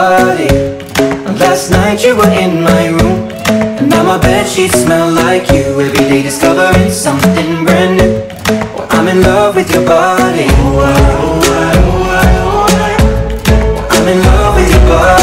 party. Last night you were in my room. And now my bed sheets smell like you. Every day discovering something brand new. Well, I'm in love with your body. I'm in love with your body.